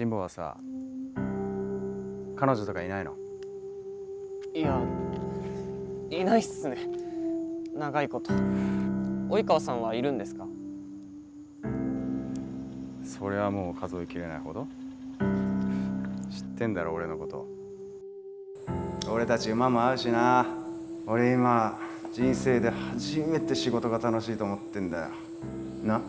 神保はさ彼女とかいないの？いやいないっすね。長いこと。及川さんはいるんですか？それはもう数えきれないほど。知ってんだろ俺のこと。俺たち馬も合うしな。俺今人生で初めて仕事が楽しいと思ってんだよ。な？